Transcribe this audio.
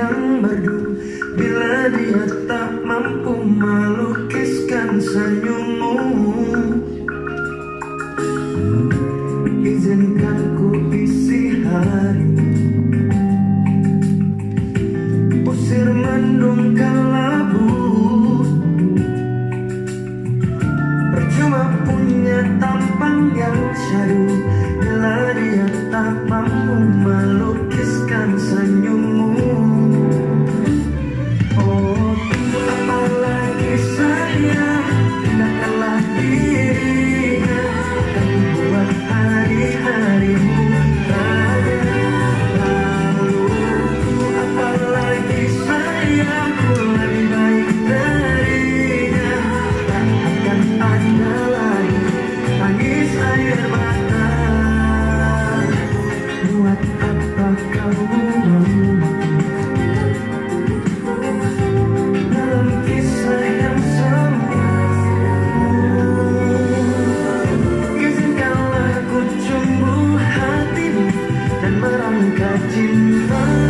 yang merdu. Bila dia tak mampu melukiskan senyummu Izinkan ku isi hari. Usir mendung kelabu. Percuma punya tampang yang syadu Bila dia tak mampu melukiskan 当你靠近